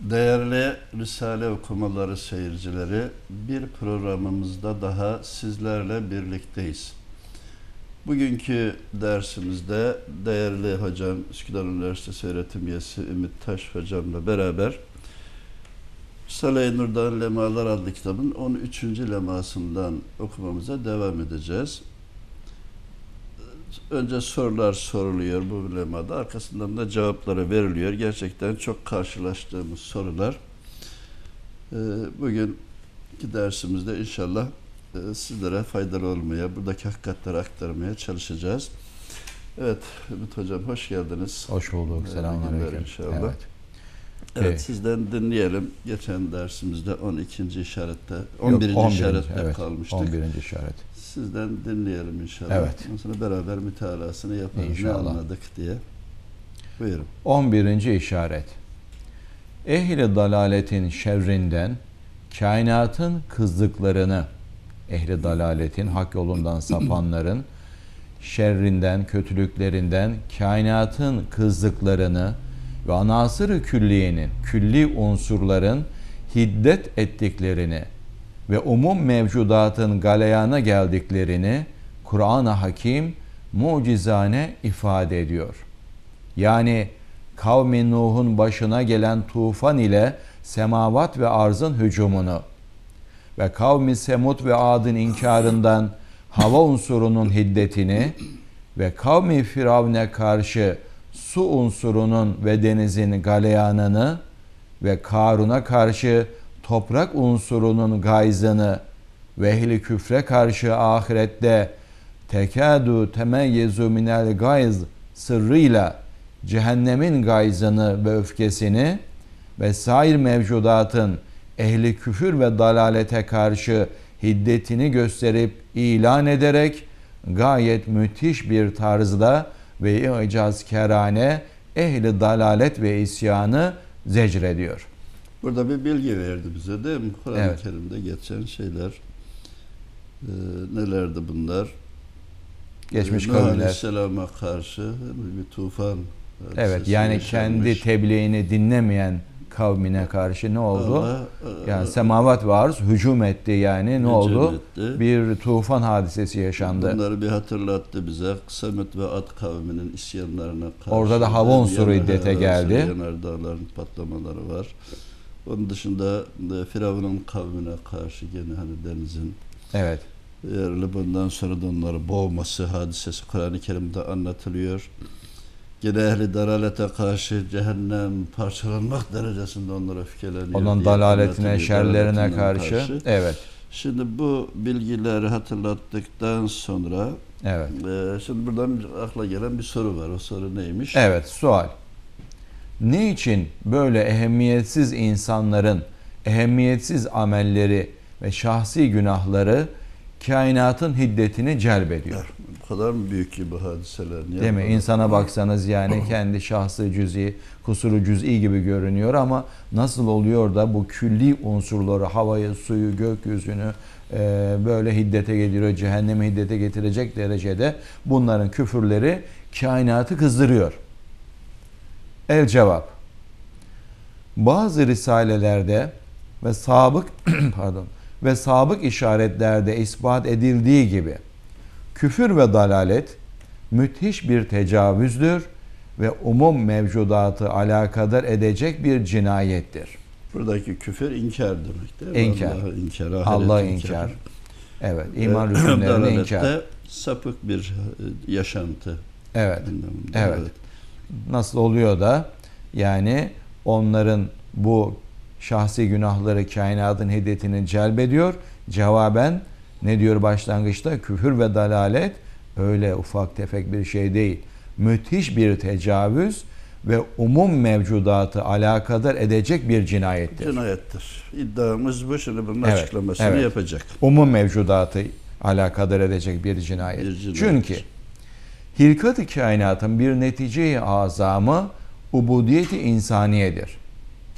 Değerli Risale okumaları seyircileri, bir programımızda daha sizlerle birlikteyiz. Bugünkü dersimizde değerli hocam, Üsküdar Üniversitesi öğretim üyesi Ümit Taş hocamla beraber Risale-i Nur'dan Lemalar adlı kitabın 13. lemasından okumamıza devam edeceğiz. Önce sorular soruluyor bu lemada, arkasından da cevapları veriliyor. Gerçekten çok karşılaştığımız sorular. Ee, Bugünkü dersimizde inşallah e, sizlere faydalı olmaya, buradaki hakikatleri aktarmaya çalışacağız. Evet, Ümit Hocam hoş geldiniz. Hoş bulduk. Ee, Selamünaleyküm. inşallah. Evet. Evet, Evet. sizden dinleyelim. Geçen dersimizde 12. işarette, Yok, 11. 11. işarette evet, kalmıştık. 11. işaret. Sizden dinleyelim inşallah. Evet. Ondan sonra beraber mütalasını yaparız. İnşallah. Ne anladık diye. Buyurun. 11. işaret. Ehli dalaletin şerrinden kainatın kızdıklarını, ehli dalaletin hak yolundan sapanların şerrinden, kötülüklerinden kainatın kızdıklarını ve anasır külliyenin, külli unsurların hiddet ettiklerini ve umum mevcudatın galeyana geldiklerini Kur'an-ı Hakim mucizane ifade ediyor. Yani kavmi Nuh'un başına gelen tufan ile semavat ve arzın hücumunu ve kavmi Semud ve Ad'ın inkarından hava unsurunun hiddetini ve kavmi Firavun'e karşı su unsurunun ve denizin galeyanını ve Karun'a karşı toprak unsurunun gayzını ve ehli küfre karşı ahirette tekadu temeyyezu minel gayz sırrıyla cehennemin gayzını ve öfkesini ve sair mevcudatın ehli küfür ve dalalete karşı hiddetini gösterip ilan ederek gayet müthiş bir tarzda ve icazkerane ehli dalalet ve isyanı zecrediyor. Burada bir bilgi verdi bize değil mi? Kur'an-ı Evet. Kerim'de geçen şeyler. Ee, nelerdi bunlar? Geçmiş Nuh kavimler. Aleyhisselam'a karşı bir tufan Evet yani yaşanmış. kendi tebliğini dinlemeyen kavmine karşı ne oldu? Allah, Yani e, semavat ve arz hücum etti yani ne oldu? etti. Bir tufan hadisesi yaşandı. Bunları bir hatırlattı bize. Semut ve Ad kavminin isyanlarına karşı. Orada da hava unsuru iddete geldi. Yanardağların patlamaları var. Onun dışında e, Firavun'un kavmine karşı gene hani denizin Evet. yerli bundan sonra da onları boğması hadisesi Kur'an-ı Kerim'de anlatılıyor. Gene ehli dalalete karşı cehennem parçalanmak derecesinde onlara öfkeleniyor. Onun dalaletine, şerlerine dalaletinden karşı. Evet. Şimdi bu bilgileri hatırlattıktan sonra Evet. ee, şimdi buradan akla gelen bir soru var. O soru neymiş? Evet, sual. Niçin böyle ehemmiyetsiz insanların ehemmiyetsiz amelleri ve şahsi günahları kainatın hiddetini celbediyor? Bu kadar mı büyük ki bu hadiseler? Niye Değil mi? İnsana baksanız yani kendi şahsı cüz'i, kusuru cüz'i gibi görünüyor ama nasıl oluyor da bu külli unsurları, havayı, suyu, gökyüzünü e, böyle hiddete getiriyor, cehennemi hiddete getirecek derecede bunların küfürleri kainatı kızdırıyor. El cevap. Bazı risalelerde ve sabık pardon ve sabık işaretlerde ispat edildiği gibi küfür ve dalalet müthiş bir tecavüzdür ve umum mevcudatı alakadar edecek bir cinayettir. Buradaki küfür inkar demek değil mi? İnkar. Allah'ı inkar, Allah inkar. Evet, iman rükünlerini Dalalette inkar. sapık bir e, yaşantı. Evet. anlamında. Evet. Nasıl oluyor da yani onların bu şahsi günahları kainatın hiddetini celbediyor. Cevaben ne diyor başlangıçta? Küfür ve dalalet öyle ufak tefek bir şey değil. Müthiş bir tecavüz ve umum mevcudatı alakadar edecek bir cinayettir. Cinayettir. İddiamız bu. Şimdi bunun Evet, açıklamasını evet. yapacak. Umum mevcudatı alakadar edecek bir cinayet. Bir cinayet. Çünkü hilkat-ı kainatın bir netice-i azamı ubudiyeti insaniyedir.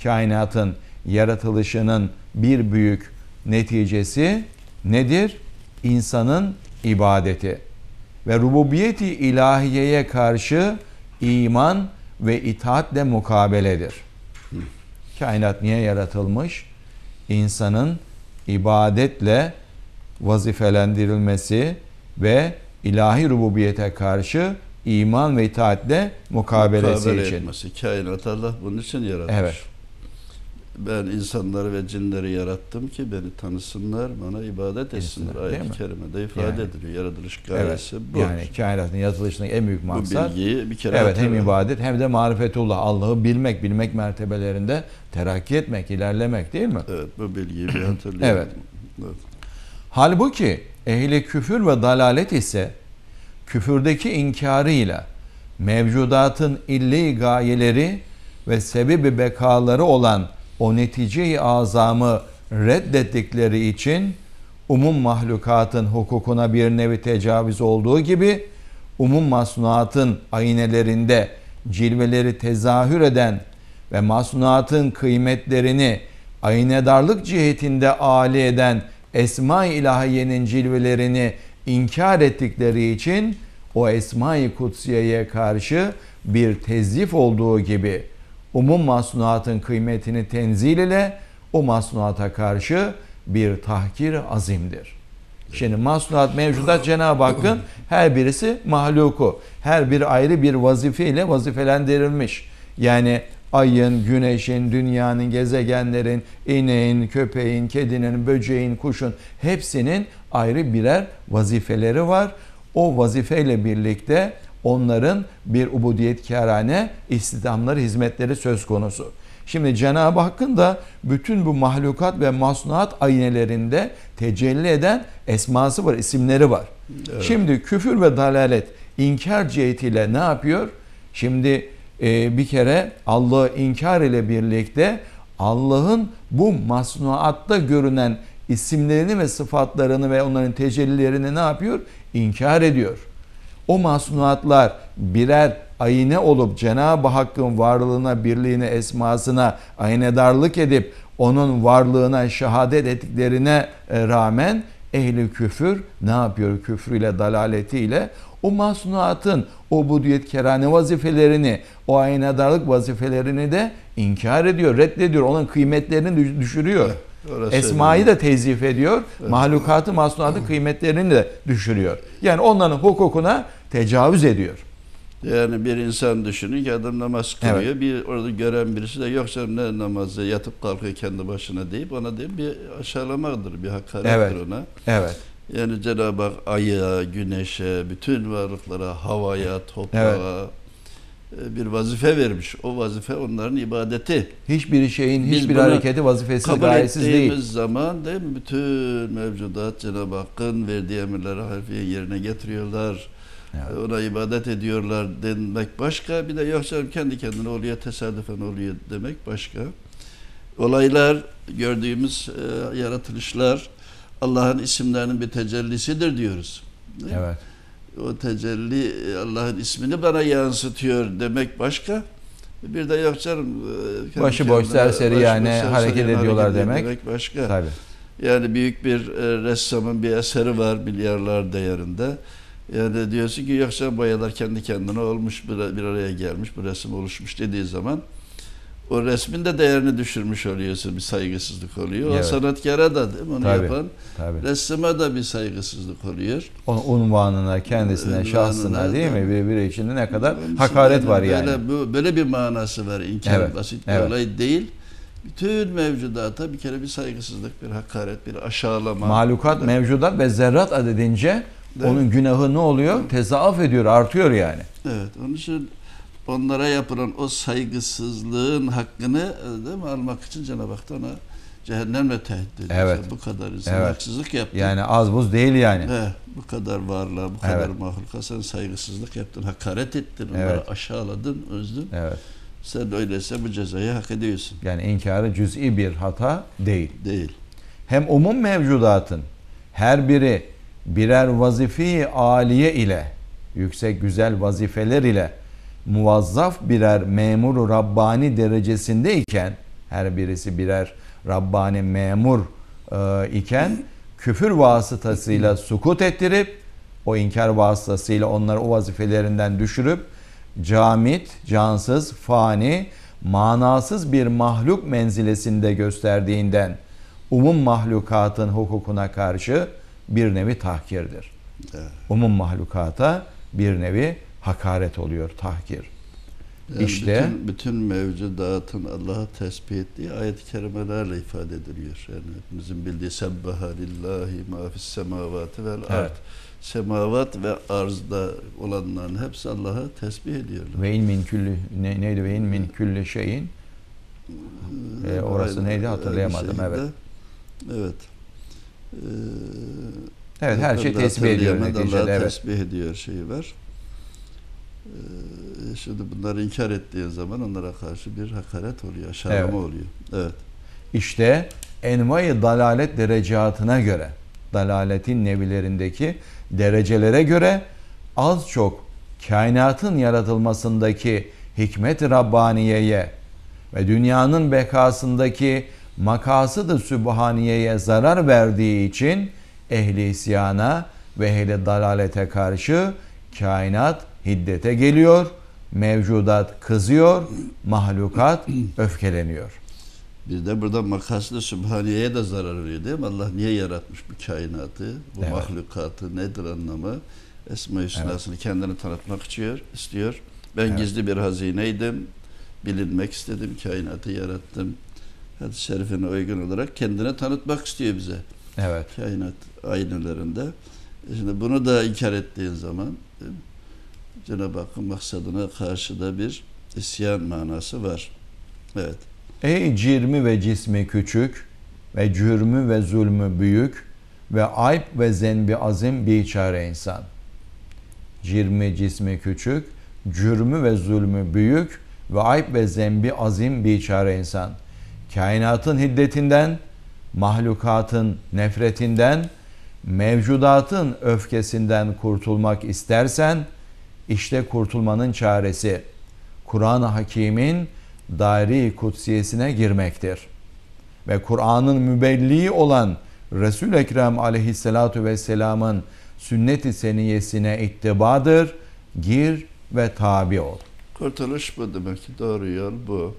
Kainatın yaratılışının bir büyük neticesi nedir? İnsanın ibadeti ve rububiyeti ilahiyeye karşı iman ve itaatle mukabeledir. Kainat niye yaratılmış? İnsanın ibadetle vazifelendirilmesi ve ilahi rububiyete karşı iman ve itaatle mukabelesi Mukabele için. etmesi. Kainat Allah bunun için yaratmış. Evet. Ben insanları ve cinleri yarattım ki beni tanısınlar, bana ibadet etsinler. Ayet-i kerimede ifade Yani. ediliyor. Yaratılış Evet. gayesi bu. Yani kainatın yaratılışındaki en büyük bu maksat bilgiyi bir kere Evet hem ibadet hem de marifetullah. Allah'ı bilmek, bilmek mertebelerinde terakki etmek, ilerlemek değil mi? Evet bu bilgiyi bir hatırlayalım. Evet. Evet. Halbuki ehli küfür ve dalalet ise küfürdeki inkarıyla mevcudatın illi gayeleri ve sebebi bekaları olan o netice-i azamı reddettikleri için umum mahlukatın hukukuna bir nevi tecavüz olduğu gibi umum masnuatın aynelerinde cilveleri tezahür eden ve masnuatın kıymetlerini aynedarlık cihetinde âli eden Esma-i İlahiye'nin cilvelerini inkar ettikleri için o Esma-i Kutsiye'ye karşı bir tezyif olduğu gibi umum masnuatın kıymetini tenzil ile o masnuata karşı bir tahkir azimdir. Şimdi masnuat mevcudat Cenab-ı Hakk'ın her birisi mahluku. Her bir ayrı bir vazifeyle vazifelendirilmiş. Yani ayın, güneşin, dünyanın, gezegenlerin, ineğin, köpeğin, kedinin, böceğin, kuşun hepsinin ayrı birer vazifeleri var. O vazifeyle birlikte onların bir ubudiyetkarane istihdamları, hizmetleri söz konusu. Şimdi Cenab-ı Hakk'ın da bütün bu mahlukat ve masnuat aynelerinde tecelli eden esması var, isimleri var. Evet. Şimdi küfür ve dalalet inkar cihetiyle ne yapıyor? Şimdi e, bir kere Allah'ı inkar ile birlikte Allah'ın bu masnuatta görünen isimlerini ve sıfatlarını ve onların tecellilerini ne yapıyor? İnkar ediyor. O masnuatlar birer ayine olup Cenab-ı Hakk'ın varlığına, birliğine, esmasına aynedarlık edip onun varlığına şehadet ettiklerine e, rağmen ehli küfür ne yapıyor küfrüyle, dalaletiyle? O masnuatın o budiyet kerane vazifelerini, o aynedarlık vazifelerini de inkar ediyor, reddediyor. Onun kıymetlerini düş- düşürüyor. Orası Esma'yı da tezif ediyor. Mahlukatı, masnuatı kıymetlerini de düşürüyor. Yani onların hukukuna tecavüz ediyor. Yani bir insan düşünün ki adam namaz kılıyor. Bir orada gören birisi de yoksa ne namazı yatıp kalkıyor kendi başına deyip ona deyip bir aşağılamadır, bir hakarettir Evet. ona. Evet. Yani Cenab-ı Hak aya, güneşe, bütün varlıklara, havaya, toprağa e, bir vazife vermiş. O vazife onların ibadeti. Hiçbir şeyin Biz hiçbir hareketi vazifesiz, Kabul gayesiz ettiğimiz değil. zaman değil mi? Bütün mevcudat Cenab-ı Hakk'ın verdiği emirleri harfiyen yerine getiriyorlar. Evet. Ona ibadet ediyorlar demek başka. Bir de yok canım kendi kendine oluyor, tesadüfen oluyor demek başka. Olaylar, gördüğümüz e, yaratılışlar Allah'ın isimlerinin bir tecellisidir diyoruz. Evet. O tecelli e, Allah'ın ismini bana yansıtıyor demek başka. Bir de yok canım. e, Başıboş, kendine serseri yani serseri hareket ediyorlar hareket demek. başka. Tabii. Yani büyük bir e, ressamın bir eseri var milyarlar değerinde. Yani diyorsun ki yoksa boyalar kendi kendine olmuş bir, bir araya gelmiş bu resim oluşmuş dediği zaman o resmin de değerini düşürmüş oluyorsun bir saygısızlık oluyor. Evet. O sanatkara da değil mi? onu Tabii. yapan Tabii. ressama da bir saygısızlık oluyor. Onun unvanına, kendisine, Unvanına şahsına değil da- mi? Birbiri içinde ne kadar hakaret var yani. Böyle, bu, böyle bir manası var. İnkar Evet, basit bir evet. olay değil. Bütün mevcudata bir kere bir saygısızlık, bir hakaret, bir aşağılama. Mahlukat, mevcudat ve zerrat adedince Evet. onun günahı ne oluyor? Tezaaf ediyor, artıyor yani. Evet, onun için onlara yapılan o saygısızlığın hakkını e, değil mi, almak için Cenab-ı Hak da ona cehennemle tehdit ediyor. Evet. Sen Bu kadar insan Evet. haksızlık yaptın. Yani az buz değil yani. He, bu kadar varlığa, bu kadar Evet. mahluka sen saygısızlık yaptın, hakaret ettin, onları Evet. aşağıladın, özdün. Evet. Sen öyleyse bu cezayı hak ediyorsun. Yani inkarı cüz'i bir hata değil. Değil. Hem umum mevcudatın her biri birer vazife-i aliye ile yüksek güzel vazifeler ile muvazzaf birer memur Rabbani derecesindeyken her birisi birer Rabbani memur e, iken küfür vasıtasıyla sukut ettirip o inkar vasıtasıyla onları o vazifelerinden düşürüp camit, cansız, fani, manasız bir mahluk menzilesinde gösterdiğinden umum mahlukatın hukukuna karşı bir nevi tahkirdir. Evet. Umum mahlukata bir nevi hakaret oluyor, tahkir. Yani İşte- bütün, bütün mevcudatın Allah'a tesbih ettiği ayet-i kerimelerle ifade ediliyor. Yani hepimizin bildiği sebbaha lillahi ma fis semavati vel ard. Evet. Semavat ve arzda olanların hepsi Allah'a tesbih ediyorlar. Ve in min külli ne, neydi ve in min külli şeyin e, orası Aynı- neydi hatırlayamadım evet. Evet. Ee, Evet her şey tesbih ediyor neticede Allah'a evet. tesbih ediyor şeyi var. Ee, şimdi bunları inkar ettiğin zaman onlara karşı bir hakaret oluyor, aşağılama Evet. oluyor. Evet. İşte envai dalalet derecatına göre, dalaletin nevilerindeki derecelere göre az çok kainatın yaratılmasındaki hikmet-i Rabbaniye'ye ve dünyanın bekasındaki makasıd-ı sübhaniyeye zarar verdiği için ehli isyana ve ehli dalalete karşı kainat hiddete geliyor, mevcudat kızıyor, mahlukat öfkeleniyor. Bir de burada makaslı Sübhaniye'ye de zarar veriyor değil mi? Allah niye yaratmış bu kainatı, bu Evet. mahlukatı, nedir anlamı? Esma-i Hüsna'sını kendini tanıtmak istiyor, istiyor. Ben Evet. gizli bir hazineydim, bilinmek istedim, kainatı yarattım. Hadis-i şerifine uygun olarak kendine tanıtmak istiyor bize Evet. kainat aynelerinde. E Şimdi bunu da inkar ettiğin zaman Cenab-ı Hakk'ın maksadına karşı da bir isyan manası var. Evet. Ey cirmi ve cismi küçük ve cürmü ve zulmü büyük ve ayıp ve zenbi azim biçare insan. Cirmi cismi küçük, cürmü ve zulmü büyük ve ayıp ve zembi azim biçare insan. Kainatın hiddetinden, mahlukatın nefretinden, mevcudatın öfkesinden kurtulmak istersen, işte kurtulmanın çaresi Kur'an-ı Hakîm'in daire-i kutsiyesine girmektir. Ve Kur'an'ın mübelliği olan Resul-i Ekrem aleyhissalatu vesselamın sünnet-i seniyesine ittibadır. Gir ve tabi ol. Kurtuluş bu demek ki doğru yol bu.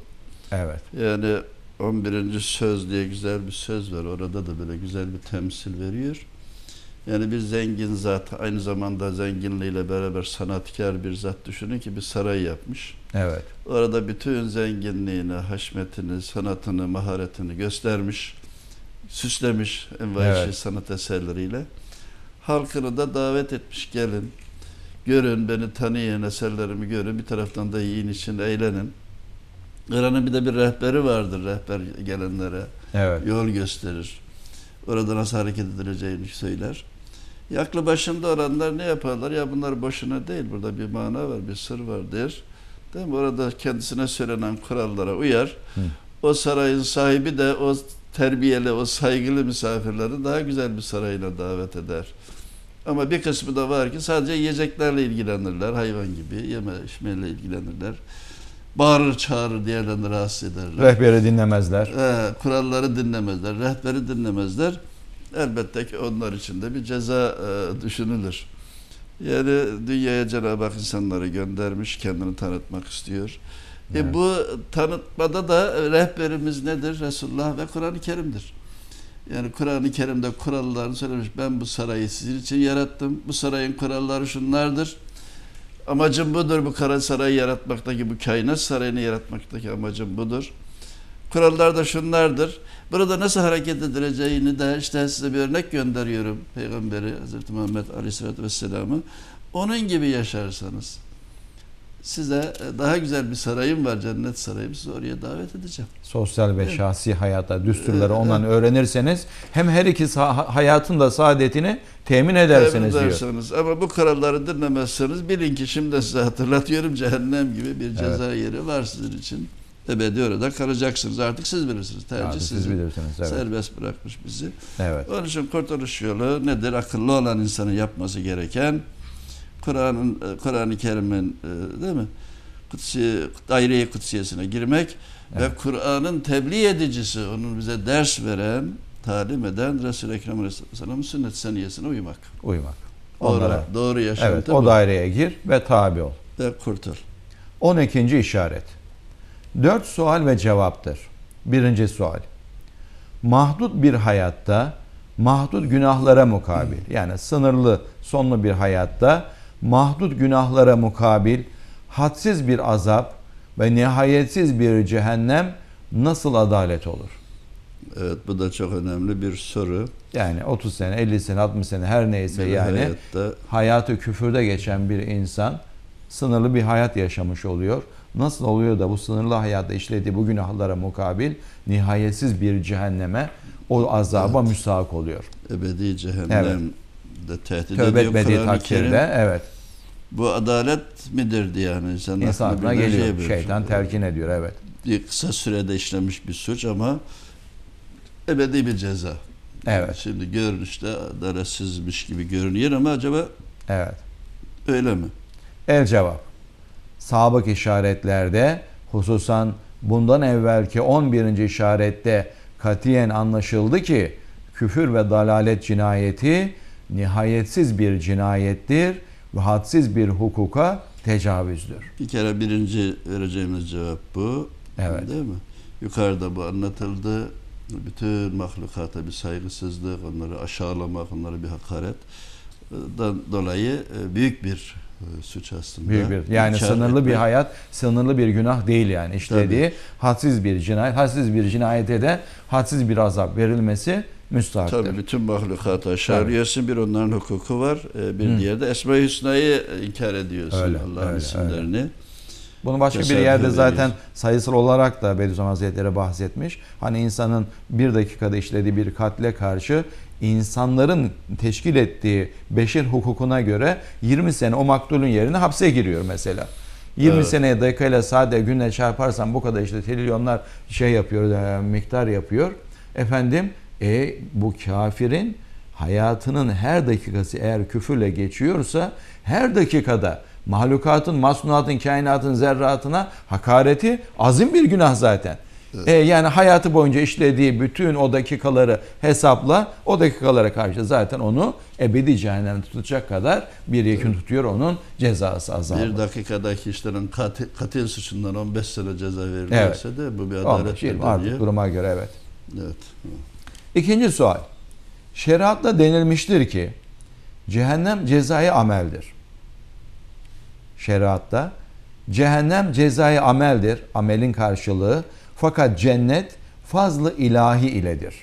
Evet. Yani 11. söz diye güzel bir söz var. Orada da böyle güzel bir temsil veriyor. Yani bir zengin zat aynı zamanda zenginliğiyle beraber sanatkar bir zat düşünün ki bir saray yapmış. Evet. Orada bütün zenginliğini, haşmetini, sanatını, maharetini göstermiş. Süslemiş envai Evet. sanat eserleriyle. Halkını da davet etmiş gelin. Görün beni tanıyın, eserlerimi görün. Bir taraftan da yiyin için eğlenin. İran'ın bir de bir rehberi vardır. Rehber gelenlere Evet. yol gösterir. Orada nasıl hareket edileceğini söyler. Ya aklı başında olanlar ne yaparlar? Ya bunlar boşuna değil. Burada bir mana var, bir sır var der. Değil mi? Orada kendisine söylenen kurallara uyar. Hı. O sarayın sahibi de o terbiyeli, o saygılı misafirleri daha güzel bir sarayına davet eder. Ama bir kısmı da var ki sadece yiyeceklerle ilgilenirler. Hayvan gibi yeme içmeyle ilgilenirler. Bağırır çağırır diğerlerini rahatsız ederler. Rehberi dinlemezler. Ee, kuralları dinlemezler, rehberi dinlemezler. Elbette ki onlar için de bir ceza e, düşünülür. Yani dünyaya Cenab-ı Hak insanları göndermiş, kendini tanıtmak istiyor. Evet. E bu tanıtmada da rehberimiz nedir? Resulullah ve Kur'an-ı Kerim'dir. Yani Kur'an-ı Kerim'de kurallarını söylemiş. Ben bu sarayı sizin için yarattım. Bu sarayın kuralları şunlardır. Amacım budur. Bu kara sarayı yaratmaktaki, bu kainat sarayını yaratmaktaki amacım budur. Kurallar da şunlardır. Burada nasıl hareket edileceğini de işte size bir örnek gönderiyorum. Peygamberi Hazreti Muhammed Aleyhisselatü Vesselam'ı. Onun gibi yaşarsanız size daha güzel bir sarayım var cennet sarayım sizi oraya davet edeceğim. Sosyal ve Evet. şahsi hayata, düsturları Evet. ondan öğrenirseniz hem her iki hayatın da saadetini temin edersiniz Temin diyor. ederseniz. Ama bu kuralları dinlemezseniz bilin ki şimdi size hatırlatıyorum cehennem gibi bir ceza yeri var sizin için. Ebedi orada kalacaksınız. Artık siz bilirsiniz. Tercih Artık siz bilirsiniz. Evet. Serbest bırakmış bizi. evet. Onun için kurtuluş yolu nedir? Akıllı olan insanın yapması gereken Kur'an'ın e, Kur'an-ı Kerim'in e, değil mi? Kutsi, daire-i kutsiyesine girmek ve Evet. Kur'an'ın tebliğ edicisi, onun bize ders veren, talim eden Resul-i Ekrem Aleyhisselam'ın sünnet seniyesine uymak. Uymak. Doğru, Onlara. doğru yaşantı Evet, bu. o daireye gir ve tabi ol. ve kurtul. 12. işaret. Dört sual ve cevaptır. Birinci sual. Mahdut bir hayatta, mahdut günahlara mukabil, yani sınırlı, sonlu bir hayatta, mahdut günahlara mukabil, hadsiz bir azap ve nihayetsiz bir cehennem nasıl adalet olur? Evet bu da çok önemli bir soru. Yani 30 sene, 50 sene, 60 sene her neyse Bir yani hayatta hayatı küfürde geçen bir insan sınırlı bir hayat yaşamış oluyor. Nasıl oluyor da bu sınırlı hayatta işlediği bu günahlara mukabil nihayetsiz bir cehenneme o azaba Evet. müstahak oluyor. ebedi cehennem de tehdit Tövbe ediyor Kur'an-ı Kerim. takdirde evet Bu adalet midir diye yani insan insan aklına geliyor. şey. Şeytan telkin ediyor evet. Bir kısa sürede işlemiş bir suç ama ebedi bir ceza. Evet. Şimdi görünüşte adaletsizmiş gibi görünüyor ama acaba Evet. öyle mi? El cevap. Sabık işaretlerde hususan bundan evvelki 11. işarette katiyen anlaşıldı ki küfür ve dalalet cinayeti nihayetsiz bir cinayettir ve hadsiz bir hukuka tecavüzdür. Bir kere birinci vereceğimiz cevap bu. Evet. Değil mi? Yukarıda bu anlatıldı. Bütün mahlukata bir saygısızlık, onları aşağılamak, onlara bir hakaret. Dan dolayı e, büyük bir e, suç aslında. Büyük bir yani İnkar sınırlı bir etmek. hayat, sınırlı bir günah değil yani işlediği hadsiz bir cinayet, hadsiz bir cinayete de hadsiz bir azap verilmesi müstahaktır. Tabii bütün mahlukatı aşağılıyorsun. Bir onların hukuku var. e, Bir Hı. diğeri de Esma-i Hüsna'yı inkar ediyorsun. Öyle, Allah'ın öyle, isimlerini. Bunu başka bir yerde zaten sayısal olarak da Bediüzzaman Hazretleri bahsetmiş. Hani insanın bir dakikada işlediği bir katle karşı insanların teşkil ettiği beşer hukukuna göre 20 sene o maktulün yerine hapse giriyor mesela. 20 Evet. seneye dakikayla saate günle çarparsan bu kadar işte trilyonlar şey yapıyor, e, miktar yapıyor. Efendim e, bu kafirin hayatının her dakikası eğer küfürle geçiyorsa her dakikada mahlukatın, masnuatın, kainatın zerratına hakareti azim bir günah zaten. E, yani hayatı boyunca işlediği bütün o dakikaları hesapla o dakikalara karşı zaten onu ebedi cehennem tutacak kadar bir yekün tutuyor onun cezası azabı. Bir dakikadaki işlerin katil, katil suçundan 15 sene ceza verilirse de bu bir 15, adalet 20 artık duruma göre evet. Evet. İkinci sual. Şeriatta denilmiştir ki cehennem cezai ameldir. Şeriatta cehennem cezai ameldir, amelin karşılığı. Fakat cennet fazlı ilahi iledir.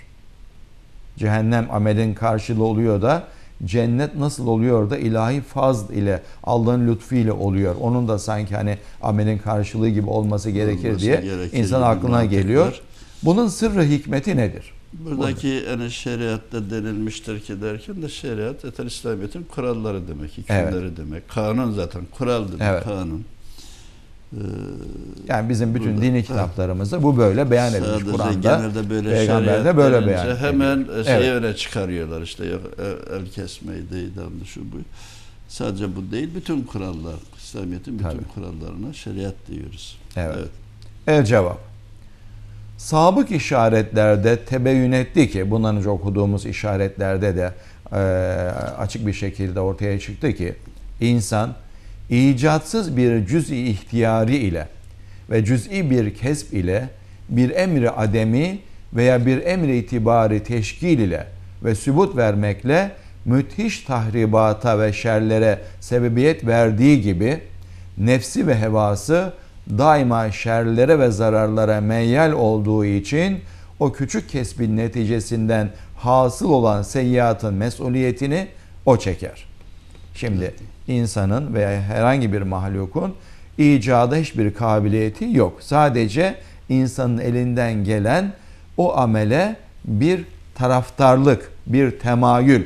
Cehennem amelin karşılığı oluyor da cennet nasıl oluyor da ilahi fazl ile Allah'ın lütfu ile oluyor. Onun da sanki hani amelin karşılığı gibi olması gerekir Olması diye gerekir insan aklına geliyor. var. Bunun sırrı hikmeti nedir? Buradaki hani şeriatta denilmiştir ki derken de şeriat zaten İslamiyet'in kuralları demek, hükümleri demek. Kanun zaten kural demek, Evet. kanun. Yani bizim bütün Burada- dini kitaplarımızda bu böyle beyan edilmiş Kur'an'da. böyle Peygamber de şeriat böyle beyan hemen ediyor. şeyi Evet. öne çıkarıyorlar işte yok el, el kesmeyi, idamlı şu bu. Sadece bu değil, bütün kurallar, İslamiyet'in bütün Tabii. kurallarına şeriat diyoruz. Evet. El cevap. Sabık işaretlerde tebeyyün etti ki bundan önce okuduğumuz işaretlerde de e, açık bir şekilde ortaya çıktı ki insan icatsız bir cüz'i ihtiyari ile ve cüz'i bir kesb ile bir emri ademi veya bir emri itibari teşkil ile ve sübut vermekle müthiş tahribata ve şerlere sebebiyet verdiği gibi nefsi ve hevası daima şerlere ve zararlara meyyal olduğu için o küçük kesbin neticesinden hasıl olan seyyiatın mesuliyetini o çeker. Şimdi insanın veya herhangi bir mahlukun icada hiçbir kabiliyeti yok. Sadece insanın elinden gelen o amele bir taraftarlık, bir temayül.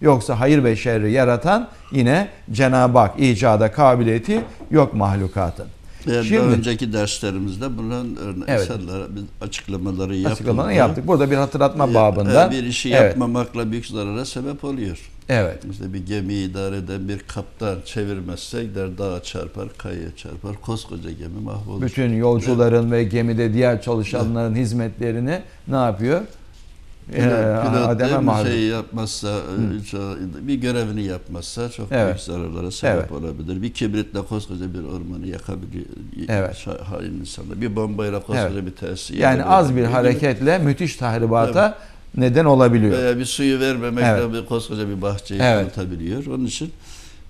Yoksa hayır ve şerri yaratan yine Cenab-ı Hak icada kabiliyeti yok mahlukatın. Yani Şimdi- daha önceki derslerimizde bunun örne- Evet. biz açıklamaları yapıldı. Açıklamalarını yaptık. Burada bir hatırlatma Ya- babından. e, Bir işi Evet. yapmamakla büyük zarara sebep oluyor. Evet. İşte bir gemiyi idare eden bir kaptan çevirmezse gider dağa çarpar, kayaya çarpar, koskoca gemi mahvolur. Bütün yolcuların ve gemide diğer çalışanların hizmetlerini ne yapıyor? E, Adem'e Pilot mahrum. bir şey yapmazsa, e, bir görevini yapmazsa çok Evet. büyük zararlara sebep Evet. olabilir. Bir kibritle koskoca bir ormanı yakabiliyor. Evet. Hain insanlar. Bir bombayla koskoca bir tesis Yani az bir hareketle müthiş tahribata neden olabiliyor. Veya bir suyu vermemekle Evet. bir koskoca bir bahçeyi Evet. Onun için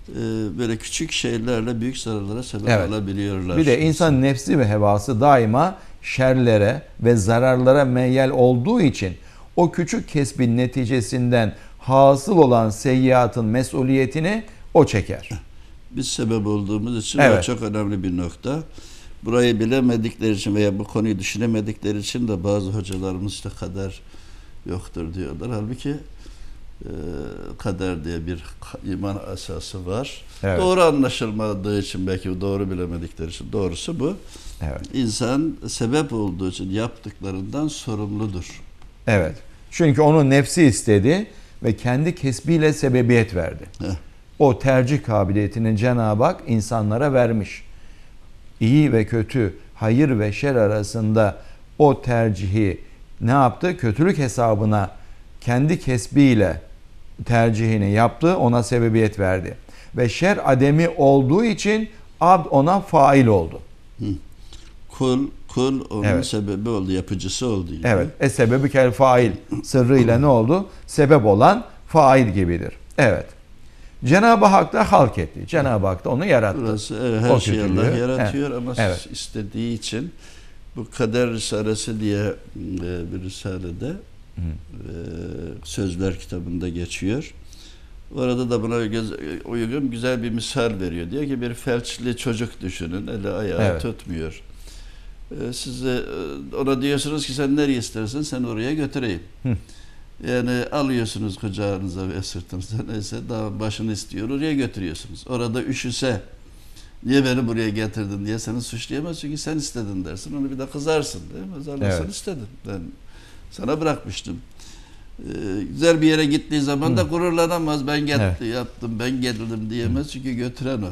e, böyle küçük şeylerle büyük zararlara sebep Evet. olabiliyorlar. Bir de insan nefsi ve hevası daima şerlere ve zararlara meyyal olduğu için o küçük kesbin neticesinden hasıl olan seyyiatın mesuliyetini o çeker. Biz sebep olduğumuz için Evet. çok önemli bir nokta. Burayı bilemedikleri için veya bu konuyu düşünemedikleri için de bazı hocalarımız işte kader yoktur diyorlar. Halbuki e, kader diye bir iman esası var. Evet. Doğru anlaşılmadığı için belki doğru bilemedikleri için doğrusu bu. Evet. İnsan sebep olduğu için yaptıklarından sorumludur. Evet. Çünkü onun nefsi istedi ve kendi kesbiyle sebebiyet verdi. Heh. O tercih kabiliyetini Cenab-ı Hak insanlara vermiş. İyi ve kötü, hayır ve şer arasında o tercihi ne yaptı? Kötülük hesabına kendi kesbiyle tercihini yaptı, ona sebebiyet verdi. Ve şer ademi olduğu için abd ona fail oldu. Kul, kul onun Evet. sebebi oldu, yapıcısı oldu. gibi. Evet. E sebebi kel fail sırrıyla ne oldu? Sebep olan fail gibidir. Evet. Cenab-ı Hak da halk etti. Cenab-ı Hak da onu yarattı. Burası evet, her O şeyi Allah yaratıyor ama evet. istediği için bu kader risalesi diye e, bir risalede e, sözler kitabında geçiyor. Orada da buna göz- uygun güzel bir misal veriyor. Diyor ki bir felçli çocuk düşünün. Eli ayağı Evet. tutmuyor. E, Size e, ona diyorsunuz ki sen nereye istersen seni oraya götüreyim. Hı. Yani alıyorsunuz kucağınıza ve sırtınıza neyse dağın başını istiyor oraya götürüyorsunuz. Orada üşüse niye beni buraya getirdin diye seni suçlayamaz çünkü sen istedin dersin. Onu bir de kızarsın değil mi? Zaten Evet. sen istedin. Ben sana bırakmıştım. Ee, güzel bir yere gittiği zaman da gururlanamaz. Ben get- Evet. yaptım, ben getirdim diyemez çünkü götüren o.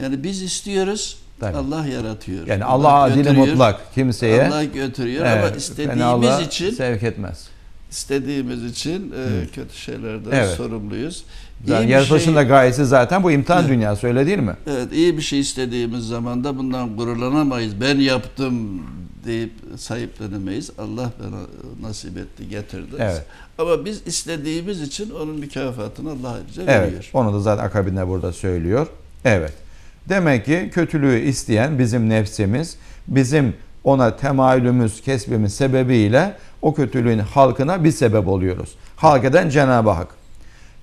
Yani biz istiyoruz, Tabii. Allah yaratıyor. Yani Allah adili götürüyor, mutlak kimseye Allah götürüyor evet, ama istediğimiz fenalığa için sevk etmez. istediğimiz için e, kötü şeylerden Evet. sorumluyuz. Yani yaratılışın şey- da gayesi zaten bu imtihan Evet. dünyası öyle değil mi? Evet, iyi bir şey istediğimiz zaman da bundan gururlanamayız. Ben yaptım deyip sahiplenemeyiz. Allah bana nasip etti, getirdi. Evet. Ama biz istediğimiz için onun mükafatını Allah ayrıca Evet. veriyor. Onu da zaten akabinde burada söylüyor. Evet. Demek ki kötülüğü isteyen bizim nefsimiz, bizim ona temayülümüz, kesbimiz sebebiyle o kötülüğün halkına bir sebep oluyoruz. Halk eden Cenab-ı Hak.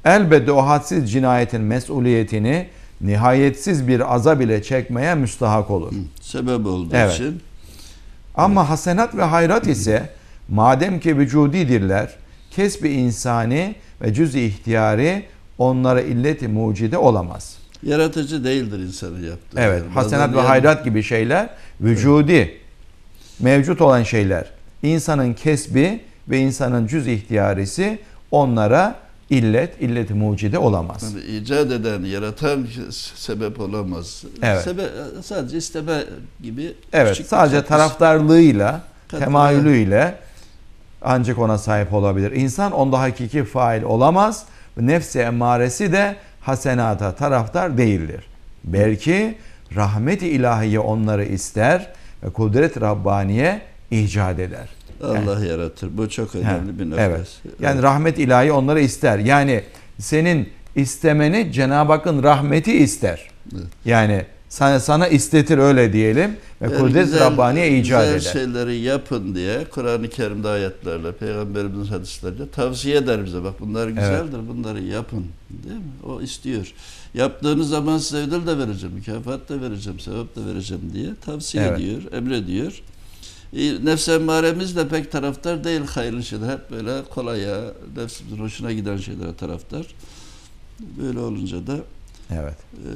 Elbette o hadsiz cinayetin mesuliyetini nihayetsiz bir azab ile çekmeye müstahak olur. Sebep olduğu Evet. için Ama hasenat ve hayrat ise madem ki vücudidirler, kesbi insani ve cüz-i ihtiyari onlara illeti mucide olamaz. Yaratıcı değildir insanın yaptığı. Evet, Yani hasenat ve yani- hayrat gibi şeyler vücudi, mevcut olan şeyler. İnsanın kesbi ve insanın cüz ihtiyarisi onlara illet, illeti mucide olamaz. Yani icat eden, yaratan sebep olamaz. Evet. Sebe- sadece isteme gibi Evet, küçük sadece taraftarlığıyla, temayülüyle ancak ona sahip olabilir. İnsan onda hakiki fail olamaz. Nefsi emmaresi de hasenata taraftar değildir. Belki rahmet-i ilahiye onları ister ve kudret Rabbaniye icat eder. Allah yaratır. Bu çok önemli bir nefes. Evet. Yani rahmet ilahi onları ister. Yani senin istemeni Cenab-ı Hakk'ın rahmeti ister. Evet. Yani sana, sana istetir öyle diyelim ve Yani kudret güzel- Rabbaniye icat güzel eder. şeyleri yapın diye Kur'an-ı Kerim'de ayetlerle, Peygamberimizin hadisleriyle tavsiye eder bize. Bak bunlar güzeldir, bunları yapın. Değil mi? O istiyor. Yaptığınız zaman size ödül de vereceğim, mükafat da vereceğim, sevap da vereceğim diye tavsiye Evet. ediyor, emrediyor. Nefs emmaremiz de pek taraftar değil hayırlı şeyler. Hep böyle kolaya, nefsimizin hoşuna giden şeylere taraftar. Böyle olunca da Evet. ee,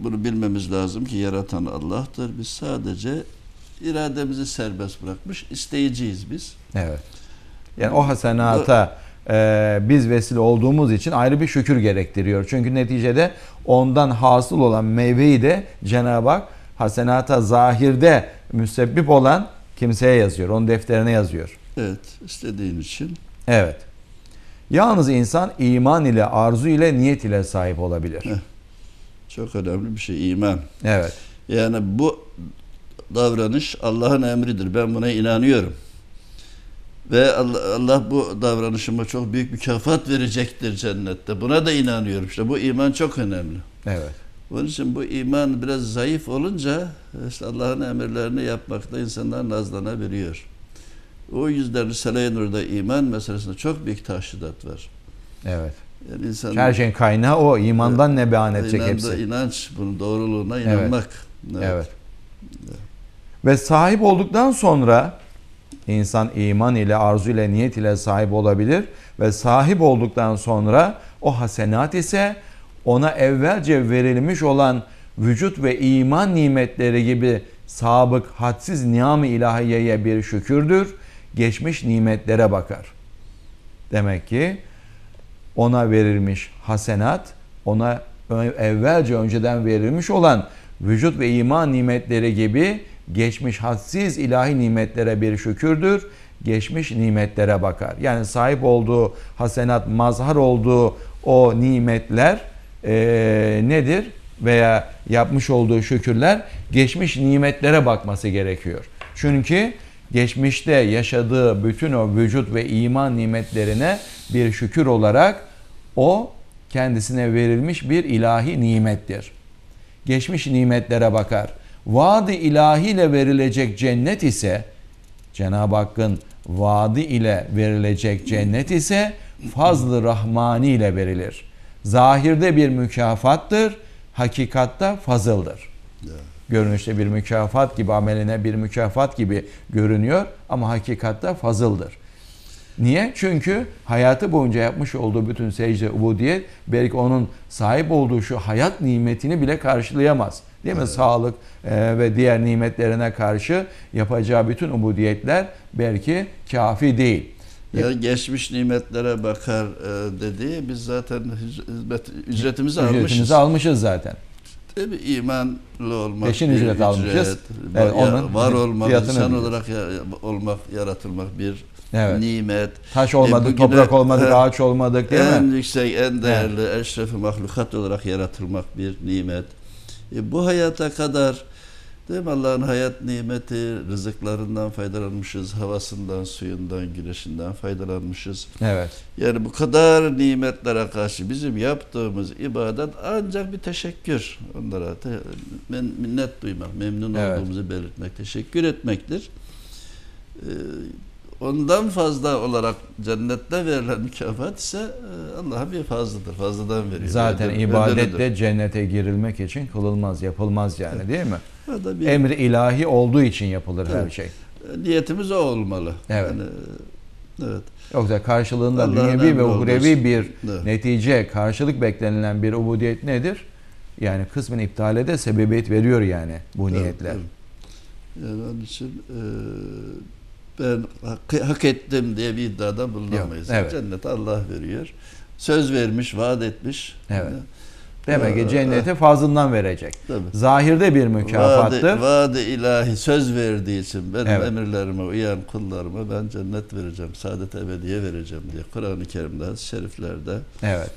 bunu bilmemiz lazım ki yaratan Allah'tır. Biz sadece irademizi serbest bırakmış isteyiciyiz biz. Evet. Yani o hasenata e, biz vesile olduğumuz için ayrı bir şükür gerektiriyor. Çünkü neticede ondan hasıl olan meyveyi de Cenab-ı Hak hasenata zahirde müsebbip olan kimseye yazıyor. Onun defterine yazıyor. Evet, istediğin için. Evet. Yalnız insan iman ile, arzu ile, niyet ile sahip olabilir. Heh. Çok önemli bir şey iman. Evet. Yani bu davranış Allah'ın emridir. Ben buna inanıyorum. Ve Allah, Allah bu davranışıma çok büyük mükafat verecektir cennette. Buna da inanıyorum. İşte bu iman çok önemli. Evet. Onun için bu iman biraz zayıf olunca işte Allah'ın emirlerini yapmakta insanlar nazlanabiliyor. O yüzden Risale-i Nur'da iman meselesinde çok büyük taşidat var. Evet. Yani insan Her şeyin kaynağı o. İmandan ne beyan edecek inanda hepsi. inanç, bunun doğruluğuna Evet. inanmak. Evet. Ve sahip olduktan sonra insan iman ile, arzu ile, niyet ile sahip olabilir ve sahip olduktan sonra o hasenat ise ona evvelce verilmiş olan vücut ve iman nimetleri gibi sabık, hadsiz niam-ı ilahiyeye bir şükürdür. Geçmiş nimetlere bakar. Demek ki ona verilmiş hasenat, ona evvelce önceden verilmiş olan vücut ve iman nimetleri gibi geçmiş hadsiz ilahi nimetlere bir şükürdür. Geçmiş nimetlere bakar. Yani sahip olduğu hasenat, mazhar olduğu o nimetler eee, nedir? Veya yapmış olduğu şükürler geçmiş nimetlere bakması gerekiyor. Çünkü geçmişte yaşadığı bütün o vücut ve iman nimetlerine bir şükür olarak o kendisine verilmiş bir ilahi nimettir. Geçmiş nimetlere bakar. Vaadi ilahiyle verilecek cennet ise Cenab-ı Hakk'ın vaadi ile verilecek cennet ise fazl-ı rahmani ile verilir. Zahirde bir mükafattır, hakikatta fazıldır. Görünüşte bir mükafat gibi, ameline bir mükafat gibi görünüyor ama hakikatte fazıldır. Niye? Çünkü hayatı boyunca yapmış olduğu bütün secde, ubudiyet belki onun sahip olduğu şu hayat nimetini bile karşılayamaz. Değil mi? Sağlık e, ve diğer nimetlerine karşı yapacağı bütün ubudiyetler belki kafi değil. Yani geçmiş nimetlere bakar e, dediği biz zaten hizmet ücretimizi Ücretimizi almışız. almışız zaten. Tabii imanlı olmak, Peşin ücret almışız. Evet, onun var olmak, insan ödeyeceğiz. olarak ya- olmak, yaratılmak bir Evet. nimet. Taş olmadık, bugüne- toprak olmadık, e, ağaç olmadık değil en mi? yüksek, en değerli, eşrefi mahlukat olarak yaratılmak bir nimet. E, bu hayata kadar değil mi Allah'ın hayat nimeti, rızıklarından faydalanmışız, havasından, suyundan, güneşinden faydalanmışız. Evet. Yani bu kadar nimetlere karşı bizim yaptığımız ibadet ancak bir teşekkür. Onlara te, men, minnet duymak, memnun Evet. olduğumuzu belirtmek, teşekkür etmektir. Ee, ondan fazla olarak cennette verilen mükafat ise e, Allah'ın bir fazlıdır. Fazladan veriyor. Zaten Ödül- ibadet ödülüdür. de cennete girilmek için kılılmaz, yapılmaz yani değil mi? Bir Emri ilahi olduğu için yapılır her Evet. şey. niyetimiz o olmalı. Evet. Yani, evet. Yoksa karşılığında Allah'ın dünyevi ve uhrevi bir Evet. netice, karşılık beklenilen bir ubudiyet nedir? Yani kısmen iptale de sebebiyet veriyor yani bu Evet, niyetler. evet. Yani onun için e, ben hak, hak ettim diye bir iddiada bulunamayız. Yok, evet. Cenneti Allah veriyor. Söz vermiş, vaat etmiş. Evet. Yani, Demek ki cenneti fazlından verecek. tabii. Zahirde bir mükafattır. Vaadi, vaadi ilahi söz verdiği için benim Evet. emirlerime uyan kullarıma ben cennet vereceğim, saadet ebediye vereceğim diye Kur'an-ı Kerim'de, şeriflerde Evet.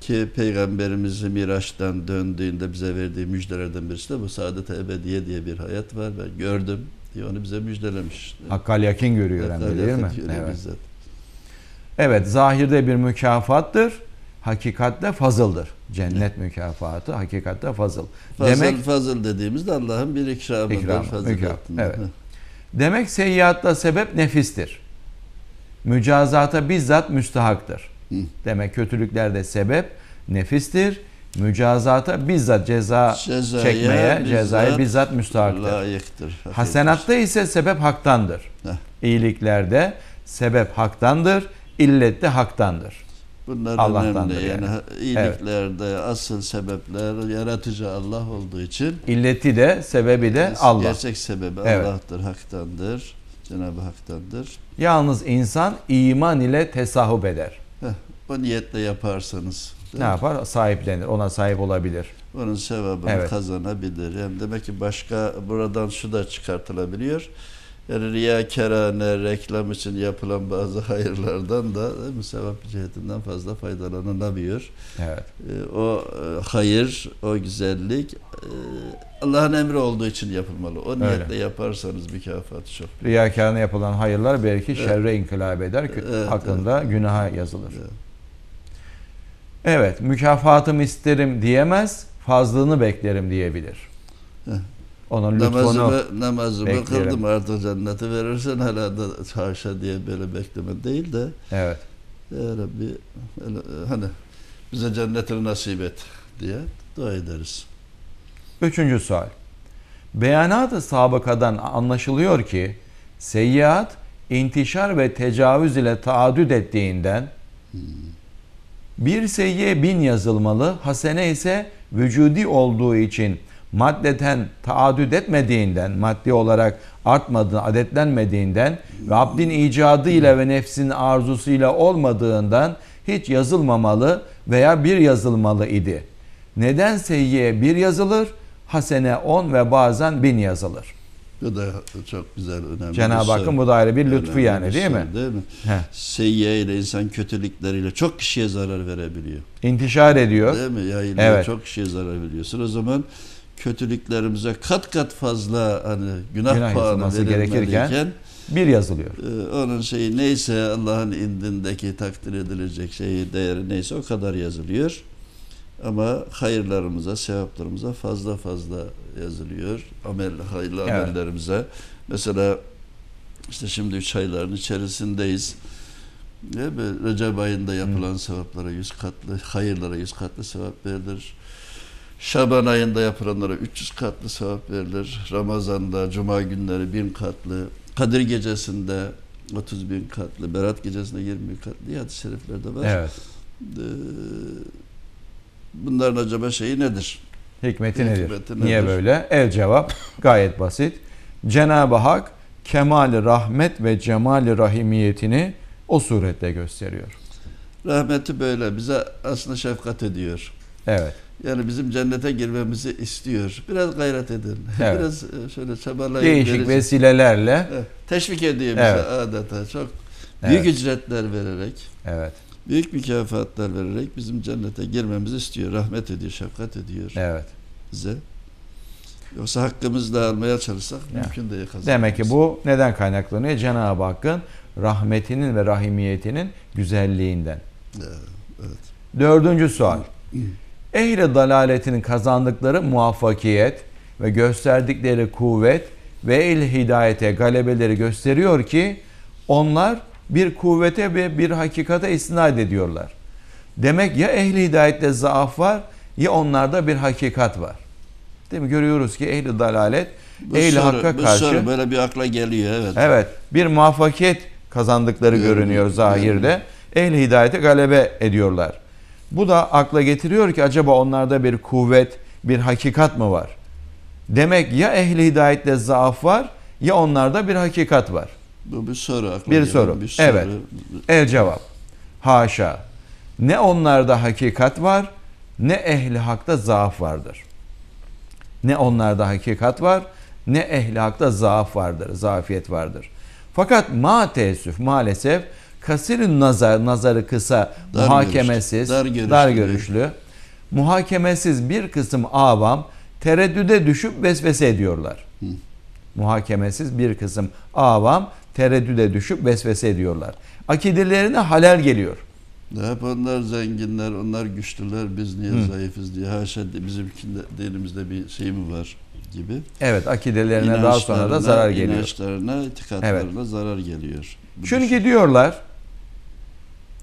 ki Peygamberimiz Miraç'tan döndüğünde bize verdiği müjdelerden birisi de bu saadet ebediye diye bir hayat var. Ben gördüm diye onu bize müjdelemiş. Hakkal yakin görüyor hem de değil mi? Evet. bizzat. Evet, zahirde bir mükafattır. Hakikatte fazıldır. Cennet mükafatı hakikatte fazıl. Fazıl, Demek fazıl dediğimizde Allah'ın bir ikramıdır. İkram, mükaf- evet. demek seyyiatta sebep nefistir. Mücazata bizzat müstahaktır. Hı. Demek kötülüklerde sebep nefistir. Mücazata bizzat ceza Cezaya çekmeye, bizzat cezaya bizzat müstahaktır. Layıktır. Hasenatta ise sebep haktandır. Heh. İyiliklerde sebep haktandır, illette haktandır. Bunlar önemli. Yani, yani. iyiliklerde asıl sebepler yaratıcı Allah olduğu için İlleti de sebebi de Allah. gerçek sebebi Evet. Allah'tır, haktandır. Cenab-ı Hak'tandır. Yalnız insan iman ile tesahüp eder. Heh, o niyetle yaparsanız Ne yapar? Sahiplenir. Ona sahip olabilir. onun sevabını Evet. kazanabilir. Yani demek ki başka buradan şu da çıkartılabiliyor. Yani riyakarane reklam için yapılan bazı hayırlardan da mi, sevap cihetinden fazla faydalanılabiliyor. Evet. E, o e, hayır, o güzellik e, Allah'ın emri olduğu için yapılmalı. O niyetle yaparsanız mükafatı çok. Riyakarına yapılan hayırlar belki şerre inkılap eder. Evet, hakkında günaha yazılır. Evet. Evet, mükafatım isterim diyemez, fazlığını beklerim diyebilir. Onun lütfunu Namazımı, namazımı bekleyelim. kıldım artık cenneti verirsen hala da haşa diye böyle bekleme değil de evet. Ya Rabbi öyle, hani bize cennetini nasip et diye dua ederiz. Üçüncü sual. Beyanat-ı sabıkadan anlaşılıyor ki seyyiat intişar ve tecavüz ile taaddüt ettiğinden bir seyyiye bin yazılmalı, hasene ise vücudi olduğu için maddeten taaddüt etmediğinden, maddi olarak artmadığı, adetlenmediğinden ve abdin icadıyla ve nefsin arzusuyla olmadığından hiç yazılmamalı veya bir yazılmalı idi. Neden seyyiye bir yazılır, hasene on ve bazen bin yazılır. Bu da çok güzel, önemli Cenab-ı Hakk'ın soru. bu da ayrı bir lütfu Önemli yani bir değil mi? soru, Değil mi? Heh. Seyyiye ile insan kötülükleriyle çok kişiye zarar verebiliyor. İntişar ediyor. Değil mi? Yayılıyor, Evet. çok kişiye zarar veriyorsun. O zaman kötülüklerimize kat kat fazla hani günah, Günah verilmeliyken gerekirken Bir yazılıyor. e, onun şeyi neyse Allah'ın indindeki takdir edilecek şeyi değeri neyse o kadar yazılıyor. Ama hayırlarımıza, sevaplarımıza fazla fazla yazılıyor. Amel, hayırlı Evet. amellerimize. Mesela işte şimdi üç ayların içerisindeyiz. Mi? Recep ayında yapılan sevaplara yüz katlı, hayırlara yüz katlı sevap verilir. Şaban ayında yapılanlara 300 katlı sevap verilir. Ramazan'da, Cuma günleri bin katlı. Kadir gecesinde 30 bin katlı. Berat gecesinde 20 bin katlı diye hadis-i şeriflerde var. Evet. Ee, bunların acaba şeyi nedir? Hikmeti nedir? Hikmeti Niye nedir? böyle? El cevap gayet basit. Cenab-ı Hak kemali rahmet ve cemali rahimiyetini o surette gösteriyor. Rahmeti böyle bize aslında şefkat ediyor. Evet. Yani bizim cennete girmemizi istiyor. Biraz gayret edin. Evet. Biraz e, şöyle çabalayın. Değişik gelin. vesilelerle Evet, Teşvik ediyor bize Evet. adeta. Çok büyük Evet. ücretler vererek, evet. büyük mükafatlar vererek bizim cennete girmemizi istiyor. Rahmet ediyor, şefkat ediyor Evet. bize. Yoksa hakkımızla almaya çalışsak Ya. mümkün değil kazanmamız. Demek ki bu neden kaynaklanıyor? Cenab-ı Hakk'ın rahmetinin ve rahimiyetinin güzelliğinden. Evet. Dördüncü sual. Ehli dalaletin kazandıkları muvaffakiyet ve gösterdikleri kuvvet ve el hidayete galebeleri gösteriyor ki onlar bir kuvvete ve bir hakikate istinad ediyorlar. Demek ya ehli hidayette zaaf var ya onlarda bir hakikat var. Değil mi? Görüyoruz ki ehli dalalet Bu ehli soru, hakka bu karşı soru böyle bir akla geliyor evet. Evet, bir muvaffakiyet kazandıkları Görünüyor, görünüyor zahirde. Ehli hidayete galebe ediyorlar. Bu da akla getiriyor ki acaba onlarda bir kuvvet, bir hakikat mı var? Demek ya ehli hidayette zaaf var ya onlarda bir hakikat var. Bu bir soru akla Bir soru, Bir soru. evet. El cevap. Haşa. Ne onlarda hakikat var ne ehli hakta zaaf vardır. Ne onlarda hakikat var ne ehli hakta zaaf vardır, zafiyet vardır. Fakat ma teessüf maalesef kasirün nazar, nazarı kısa, Dar muhakemesiz, görüşlü, dar dar görüşlü. görüşlü, muhakemesiz bir kısım avam tereddüde düşüp vesvese ediyorlar. Hı. Muhakemesiz bir kısım avam tereddüde düşüp vesvese ediyorlar. Akidelerine halel geliyor. Hep onlar zenginler, onlar güçlüler, biz niye Hı. zayıfız diye. Haşa bizim dinimizde bir şey mi var gibi. Evet akidelerine daha sonra da zarar geliyor. İnançlarına, itikatlarına zarar geliyor. Bu Çünkü diyorlar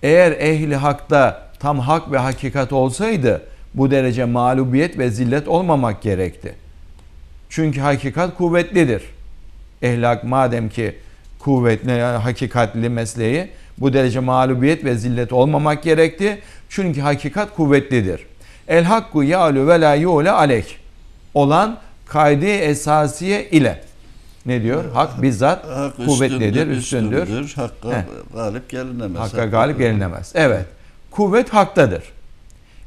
eğer ehli hakta tam hak ve hakikat olsaydı bu derece mağlubiyet ve zillet olmamak gerekti. Çünkü hakikat kuvvetlidir. Ehli hak madem ki kuvvetli, hakikatli mesleği bu derece mağlubiyet ve zillet olmamak gerekti. Çünkü hakikat kuvvetlidir. El hakku ya'lu ve la yu'le aleyh olan kaydı esasiye ile ne diyor? Hak bizzat Hak kuvvetlidir, üstündür. Hakka Heh. galip gelinemez. Hakka galip gelinemez. Evet. Kuvvet haktadır.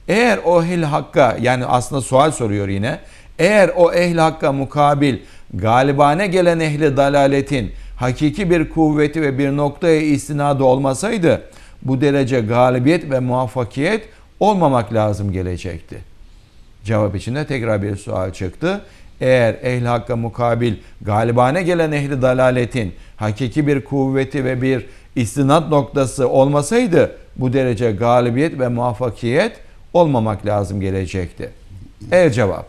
Eğer o hil hakka yani aslında sual soruyor yine. Eğer o ehli hakka mukabil galibane gelen ehli dalaletin hakiki bir kuvveti ve bir noktaya istinadı olmasaydı bu derece galibiyet ve muvaffakiyet olmamak lazım gelecekti. Cevap içinde tekrar bir sual çıktı. Eğer ehli hakka mukabil galibane gelen ehli dalaletin hakiki bir kuvveti ve bir istinat noktası olmasaydı bu derece galibiyet ve muvaffakiyet olmamak lazım gelecekti. El cevap.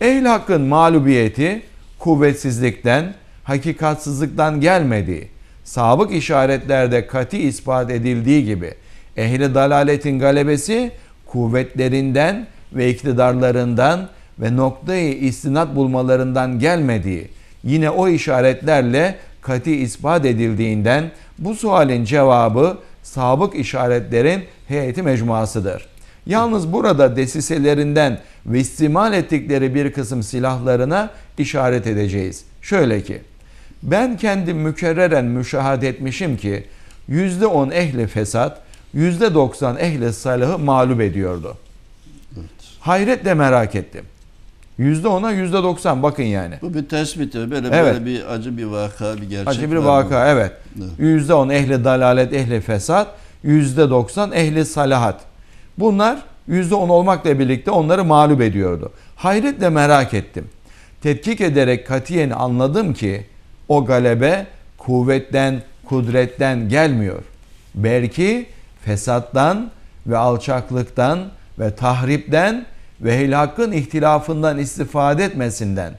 Ehl hakkın mağlubiyeti kuvvetsizlikten, hakikatsızlıktan gelmediği, sabık işaretlerde kati ispat edildiği gibi ehli dalaletin galebesi kuvvetlerinden ve iktidarlarından ve noktayı istinat bulmalarından gelmediği, yine o işaretlerle kati ispat edildiğinden bu sualin cevabı sabık işaretlerin heyeti mecmuasıdır. Yalnız burada desiselerinden ve istimal ettikleri bir kısım silahlarına işaret edeceğiz. Şöyle ki, ben kendim mükerreren müşahede etmişim ki %10 ehli fesat, %90 ehli salahı mağlup ediyordu. Hayretle merak ettim. %10'a %90 bakın yani. Bu bir tespit. Böyle Evet. böyle bir acı bir vaka, bir gerçek. Acı bir var mı? vaka evet. Evet. %10 ehli dalalet, ehli fesat, %90 ehli salahat. Bunlar %10 olmakla birlikte onları mağlup ediyordu. Hayretle merak ettim. Tetkik ederek katiyen anladım ki o galebe kuvvetten, kudretten gelmiyor. Belki fesattan ve alçaklıktan ve tahripten ve helakın ihtilafından istifade etmesinden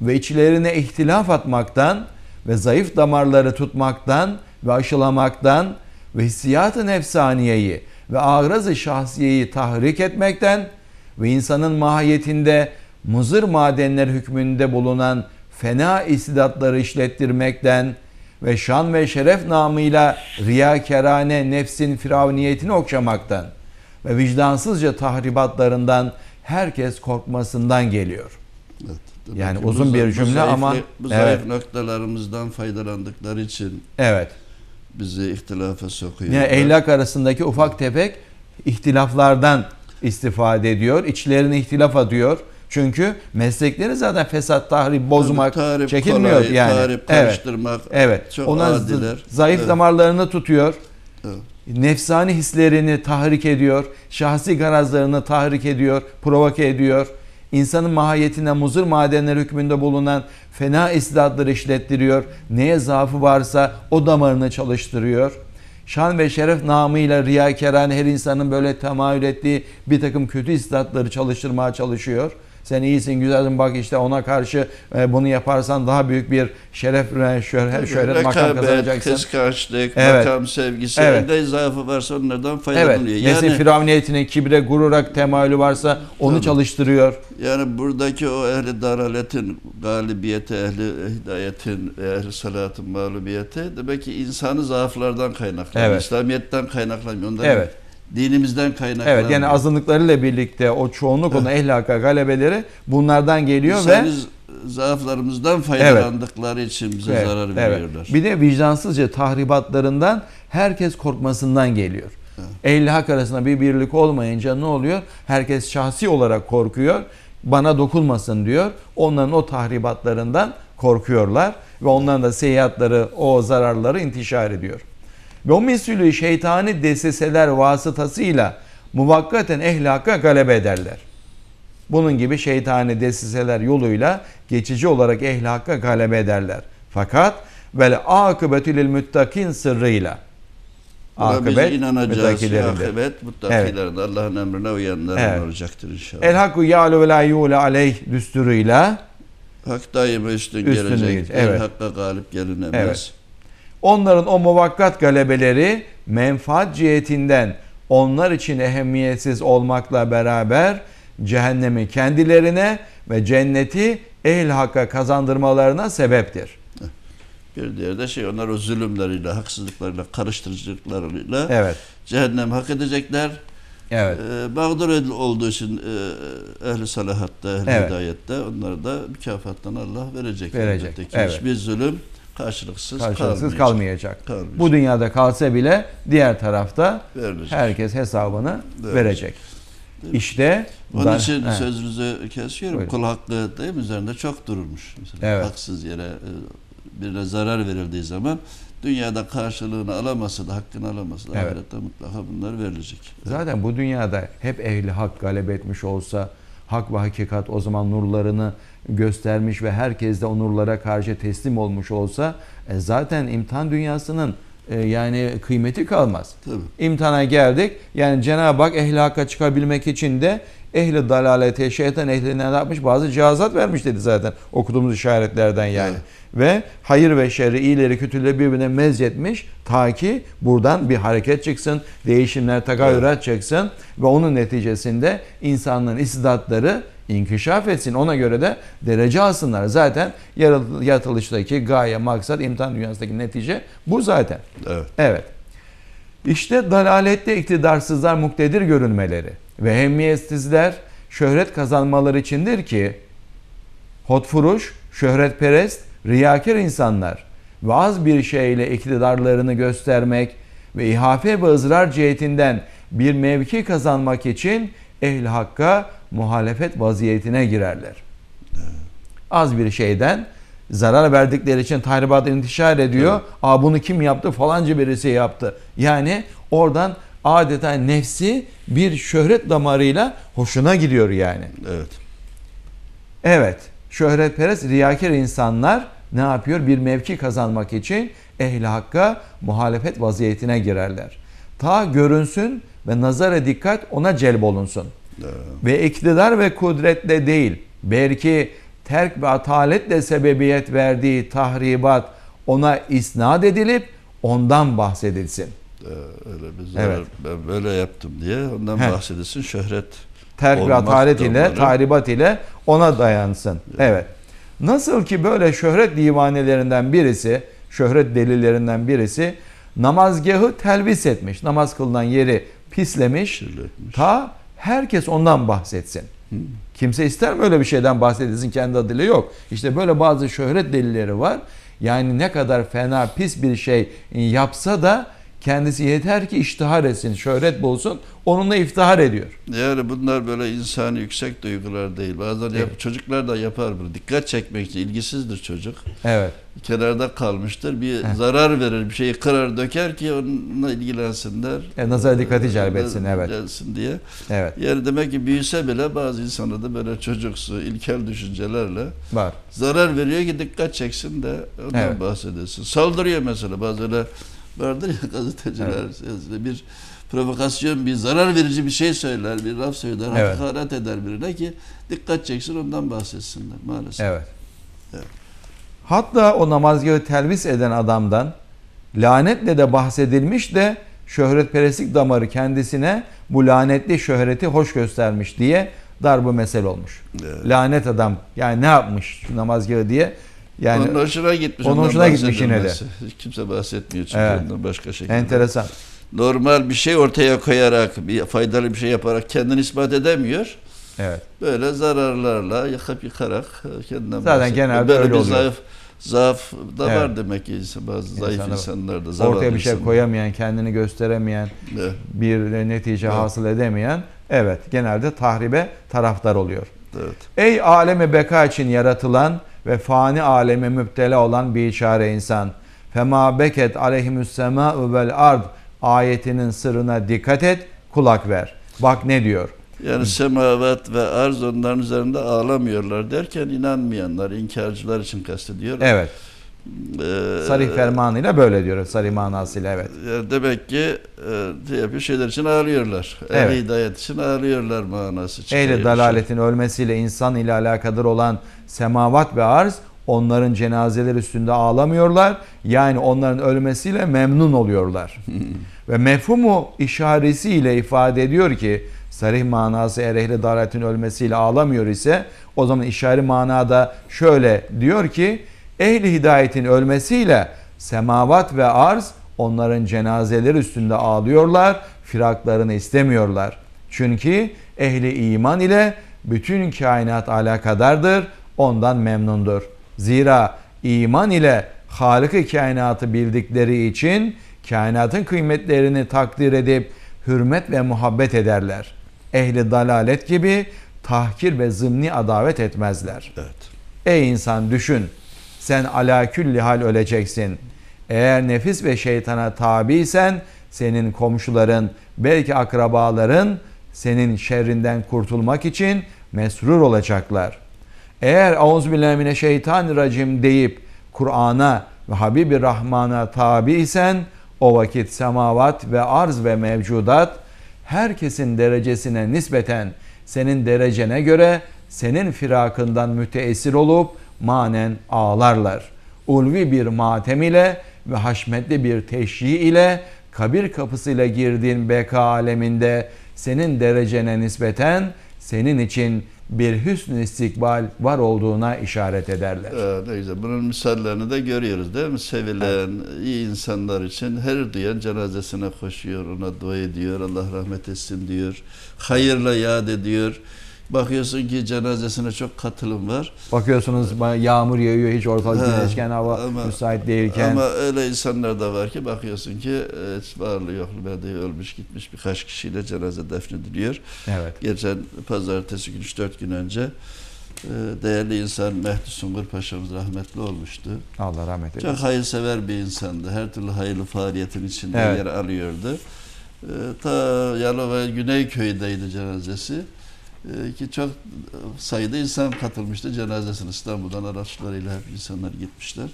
ve içlerine ihtilaf atmaktan ve zayıf damarları tutmaktan ve aşılamaktan ve hissiyat-ı nefsaniyeyi ve ağraz-ı şahsiyeyi tahrik etmekten ve insanın mahiyetinde muzır madenler hükmünde bulunan fena istidatları işlettirmekten ve şan ve şeref namıyla riyakerane nefsin firavniyetini okşamaktan ve vicdansızca tahribatlarından herkes korkmasından geliyor. Evet. Demek Yani uzun bu bir za- bu cümle zayıf- ama- bu evet. zayıf noktalarımızdan faydalandıkları için Evet. bizi ihtilafa sokuyor. Yani ehlak arasındaki ufak tefek ihtilaflardan istifade ediyor. İçlerini ihtilaf atıyor. Çünkü meslekleri zaten fesat, tahrip, bozmak, Tarif çekilmiyor kolay, yani. Evet. karıştırmak. Evet. Çok Onlar z- adiler. zayıf Evet. damarlarını tutuyor. Evet. Nefsani hislerini tahrik ediyor. Şahsi garazlarını tahrik ediyor, provoke ediyor. İnsanın mahiyetine muzır madenler hükmünde bulunan fena istidatları işlettiriyor. Neye zaafı varsa o damarını çalıştırıyor. Şan ve şeref namıyla riyakarane her insanın böyle temayül ettiği bir takım kötü istidatları çalıştırmaya çalışıyor. Sen iyisin, güzelsin bak işte ona karşı e, bunu yaparsan daha büyük bir şeref, şöhret, şöhret makam Rekabet, kazanacaksın. kıskançlık, Evet. makam sevgisi, Evet. ne zaafı varsa onlardan Evet. faydalanıyor. Nefsin Yani, firavniyetine, kibre, gurura temayülü varsa onu Tabii. çalıştırıyor. yani buradaki o ehli daraletin galibiyeti, ehli hidayetin, ehli salatın mağlubiyeti demek ki insanı zaaflardan kaynaklanıyor. Evet. İslamiyet'ten kaynaklanmıyor. Onların Evet. Dinimizden kaynaklanıyor. Evet yani azınlıklarıyla birlikte o çoğunluk onun ehlaka galebeleri bunlardan geliyor ve İnsanız zaaflarımızdan faydalandıkları için bize Evet, zarar evet. veriyorlar. Bir de vicdansızca tahribatlarından herkes korkmasından geliyor. Ehli hak arasında bir birlik olmayınca ne oluyor? Herkes şahsi olarak korkuyor. Bana dokunmasın diyor. Onların o tahribatlarından korkuyorlar ve onların da seyahatları, o zararları intişar ediyor. Ve o mislü şeytani desiseler vasıtasıyla muvakkaten ehli hakka galebe ederler. Bunun gibi şeytani desiseler yoluyla geçici olarak ehli hakka galebe ederler. Fakat vel akıbetü lil müttakin sırrıyla. Biz inanacağız. Akıbet muttakilerin Allah'ın emrine uyanların Evet. olacaktır inşallah. El hakku ya'lu ve la yu'le aleyh düsturuyla Hak daima üstün, Üstün gelecek. gelecek, El evet. hakka galip gelinemez. Evet. Onların o muvakkat galebeleri menfaat cihetinden onlar için ehemmiyetsiz olmakla beraber cehennemi kendilerine ve cenneti ehl hakka kazandırmalarına sebeptir. Bir diğer de şey onlar o zulümleriyle, haksızlıklarıyla, karıştırıcılıklarıyla Evet. cehennem hak edecekler. Evet. Ee, mağdur olduğu için e, ehli salahatta, ehli Evet. hidayette onları da mükafattan Allah verecek. Verecek, evet. Hiçbir zulüm karşılıksız, Karşılıksız kalmayacak. kalmayacak. Kalmayacak. Bu dünyada kalsa bile diğer tarafta Verilecek. herkes hesabını Evet. verecek. İşte Onun dar- için He. sözünüzü kesiyorum. Buyurun. Kul hakkı değil mi? Üzerinde çok durulmuş. Mesela Evet. haksız yere e, birine zarar verildiği zaman dünyada karşılığını alamasa da hakkını alamasa da Evet. ahirette mutlaka bunlar verilecek. Zaten bu dünyada hep ehli hak galip etmiş olsa hak ve hakikat o zaman nurlarını göstermiş ve herkes de o nurlara karşı teslim olmuş olsa e, zaten imtihan dünyasının e, yani kıymeti kalmaz. Tabii. İmtihana geldik. Yani Cenab-ı Hak ehli hakka çıkabilmek için de ehli dalalete, şeytan ehline ne yapmış? Bazı cihazat vermiş dedi zaten okuduğumuz işaretlerden yani. Evet. Ve hayır ve şerri, iyileri, kötüleri birbirine mezzetmiş ta ki buradan bir hareket çıksın, değişimler, tagayyürat çıksın ve onun neticesinde insanların istidatları inkişaf etsin. Ona göre de derece alsınlar. Zaten yarat- yaratılıştaki gaye, maksat, imtihan dünyasındaki netice bu zaten. Evet. Evet. İşte dalalette iktidarsızlar muktedir görünmeleri ve hemmiyetsizler şöhret kazanmaları içindir ki hotfuruş, şöhretperest, riyakar insanlar ve az bir şeyle iktidarlarını göstermek ve ihafe ve ızrar cihetinden bir mevki kazanmak için ehl hakka muhalefet vaziyetine girerler. Az bir şeyden zarar verdikleri için tahribat intişar ediyor. Evet. Aa bunu kim yaptı? Falanca birisi yaptı. Yani oradan adeta nefsi bir şöhret damarıyla hoşuna gidiyor yani. Evet. Evet, şöhretperest riyakar insanlar ne yapıyor? Bir mevki kazanmak için ehli hakka muhalefet vaziyetine girerler. Ta görünsün ve nazara dikkat ona celbolunsun. Evet. Ve iktidar ve kudretle değil, belki terk ve ataletle sebebiyet verdiği tahribat ona isnat edilip ondan bahsedilsin. Ee, öyle bir zarar Evet. ben böyle yaptım diye ondan Heh. bahsedilsin şöhret. terk ve atalet ile, tahribat ile ona dayansın. Evet. Nasıl ki böyle şöhret divanelerinden birisi, şöhret delillerinden birisi namazgahı telvis etmiş. Namaz kılınan yeri pislemiş. Kirletmiş. Ta herkes ondan bahsetsin. Kimse ister mi öyle bir şeyden bahsedilsin kendi adıyla yok. İşte böyle bazı şöhret delilleri var. Yani ne kadar fena pis bir şey yapsa da kendisi yeter ki iştihar etsin, şöhret bulsun. Onunla iftihar ediyor. Yani bunlar böyle insani yüksek duygular değil. Bazen yap- Evet. çocuklar da yapar bunu. Dikkat çekmek için ilgisizdir çocuk. Evet. Kenarda kalmıştır. Bir Heh. zarar verir, bir şeyi kırar, döker ki onunla ilgilensinler. E, nazara dikkati celbetsin, evet. Gelsin diye. Evet. Yani demek ki büyüse bile bazı insana da böyle çocuksu, ilkel düşüncelerle Var. zarar veriyor ki dikkat çeksin de ondan Evet. bahsedesin. Saldırıyor mesela bazı öyle vardır ya gazeteciler sözde bir provokasyon bir zarar verici bir şey söyler, bir laf söyler, Evet. hakaret eder birine ki dikkat çeksin ondan bahsetsinler maalesef. Evet. Evet. Hatta o namazgahı telvis eden adamdan lanetle de bahsedilmiş de şöhretperestlik damarı kendisine bu lanetli şöhreti hoş göstermiş diye darbu mesele olmuş. Evet. Lanet adam yani ne yapmış namazgahı diye. Yani onun hoşuna gitmiş. onun hoşuna gitmiş yine de. kimse bahsetmiyor çünkü Evet. ondan başka şekilde. enteresan. Normal bir şey ortaya koyarak, bir faydalı bir şey yaparak kendini ispat edemiyor. Evet. Böyle zararlarla yakıp yıkarak e, kendinden Zaten bahsediyor. genelde Böyle öyle bir oluyor. zayıf zaaf da Evet. var demek ki bazı zayıf İnsanda var. insanlarda. zavallı Ortaya bir şey insanlar. koyamayan, kendini gösteremeyen, Evet, bir netice Evet. hasıl edemeyen evet genelde tahribe taraftar oluyor. evet. Ey alemi beka için yaratılan ve fani aleme müptela olan bir işare insan. Fema beket aleyhimüs semâ'u vel ard ayetinin sırrına dikkat et, kulak ver. Bak ne diyor. Yani semavat ve arz onların üzerinde ağlamıyorlar derken inanmayanlar, inkarcılar için kastediyor. Evet. Ee, Sarih fermanıyla böyle diyor. Sarih manasıyla evet. Demek ki e, şey yapıyor, şeyler için ağlıyorlar. Evet. Ehli hidayet için ağlıyorlar manası çıkıyor. Ehli dalaletin ölmesiyle insan ile alakadar olan semavat ve arz onların cenazeleri üstünde ağlamıyorlar. Yani onların ölmesiyle memnun oluyorlar. ve mefhumu işaresiyle ifade ediyor ki sarih manası eğer ehli dalaletin ölmesiyle ağlamıyor ise o zaman işari manada şöyle diyor ki ehli hidayetin ölmesiyle semavat ve arz onların cenazeleri üstünde ağlıyorlar, firaklarını istemiyorlar. Çünkü ehli iman ile bütün kainat alakadardır, ondan memnundur. Zira iman ile Halık-ı kainatı bildikleri için kainatın kıymetlerini takdir edip hürmet ve muhabbet ederler. ehli dalalet gibi tahkir ve zımni adavet etmezler. Evet. Ey insan düşün. Sen ala külli hal öleceksin. Eğer nefis ve şeytana tabiysen senin komşuların, belki akrabaların senin şerrinden kurtulmak için mesrur olacaklar. Eğer euzubillahimineşşeytanirracim deyip Kur'an'a ve Habibi Rahman'a tabiysen o vakit semavat ve arz ve mevcudat herkesin derecesine nispeten senin derecene göre senin firakından müteessir olup manen ağlarlar. Ulvi bir matem ile ve haşmetli bir teşri ile kabir kapısıyla girdiğin beka aleminde senin derecene nispeten senin için bir hüsnü istikbal var olduğuna işaret ederler. Ee, ne güzel. Bunun misallerini de görüyoruz değil mi? Sevilen, iyi insanlar için her duyan cenazesine koşuyor, ona dua ediyor, Allah rahmet etsin diyor. Hayırla yad ediyor. Bakıyorsun ki cenazesine çok katılım var. Bakıyorsunuz yağmur yağıyor hiç ortalık güneşken hava ama- müsait değilken. Ama öyle insanlar da var ki bakıyorsun ki e, hiç varlığı yokluğu belki ölmüş gitmiş birkaç kişiyle cenaze defnediliyor. evet. Geçen pazartesi gün 3-4 gün önce e, değerli insan Mehdi Sungur Paşa'mız rahmetli olmuştu. Allah rahmet eylesin. Çok hayırsever bir insandı. Her türlü hayırlı faaliyetin içinde Evet. yer alıyordu. Ee, ta Yalova Güneyköy'deydi cenazesi. Ee, ki çok sayıda insan katılmıştı cenazesine. İstanbul'dan araçlarıyla hep insanlar gitmişler.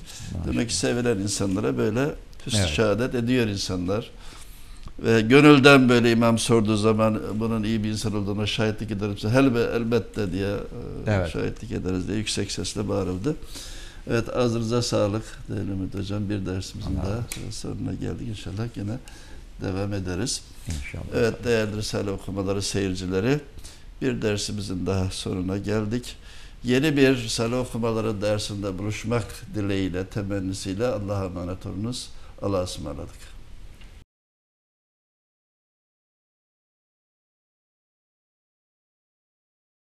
Demek ki sevilen insanlara böyle hüsnü Evet. şehadet ediyor insanlar. Ve gönülden böyle imam sorduğu zaman bunun iyi bir insan olduğuna şahitlik ederim. Elbe, elbette diye e, Evet. şahitlik ederiz diye yüksek sesle bağırıldı. Evet ağzınıza sağlık değerli Ümit Hocam. Bir dersimizin Allah daha sonuna geldik. İnşallah yine devam ederiz. İnşallah. Evet değerli Risale okumaları seyircileri bir dersimizin daha sonuna geldik. Yeni bir Risale okumaları dersinde buluşmak dileğiyle, temennisiyle Allah'a emanet olunuz. Allah'a ısmarladık.